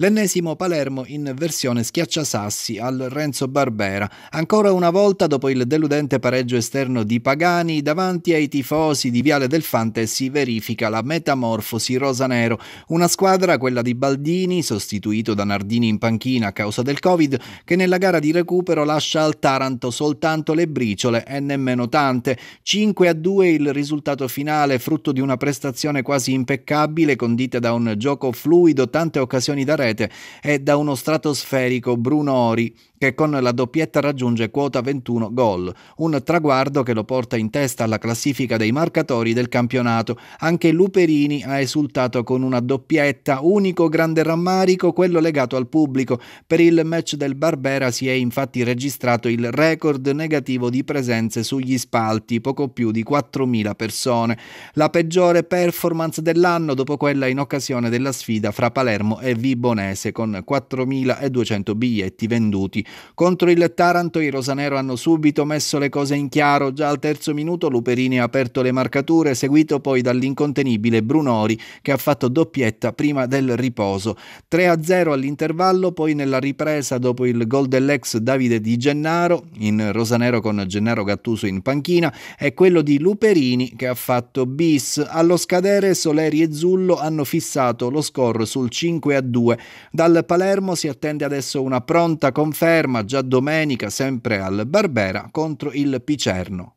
L'ennesimo Palermo in versione schiacciasassi al Renzo Barbera. Ancora una volta, dopo il deludente pareggio esterno di Pagani, davanti ai tifosi di Viale del Fante si verifica la metamorfosi rosanero. Una squadra, quella di Baldini, sostituito da Nardini in panchina a causa del Covid, che nella gara di recupero lascia al Taranto soltanto le briciole e nemmeno tante. 5 a 2 il risultato finale, frutto di una prestazione quasi impeccabile, condita da un gioco fluido, tante occasioni da rete rete è da uno stratosferico Bruno Ori che con la doppietta raggiunge quota 21 gol, un traguardo che lo porta in testa alla classifica dei marcatori del campionato. Anche Luperini ha esultato con una doppietta, unico grande rammarico quello legato al pubblico. Per il match del Barbera si è infatti registrato il record negativo di presenze sugli spalti, poco più di 4.000 persone. La peggiore performance dell'anno dopo quella in occasione della sfida fra Palermo e Vibonese con 4.200 biglietti venduti. Contro il Taranto i rosanero hanno subito messo le cose in chiaro, già al terzo minuto Luperini ha aperto le marcature, seguito poi dall'incontenibile Brunori che ha fatto doppietta prima del riposo. 3-0 all'intervallo, poi nella ripresa dopo il gol dell'ex Davide Di Gennaro, in rosanero con Gennaro Gattuso in panchina, e quello di Luperini che ha fatto bis. Allo scadere Soleri e Zullo hanno fissato lo score sul 5-2. Dal Palermo si attende adesso una pronta conferma già domenica sempre al Barbera contro il Picerno.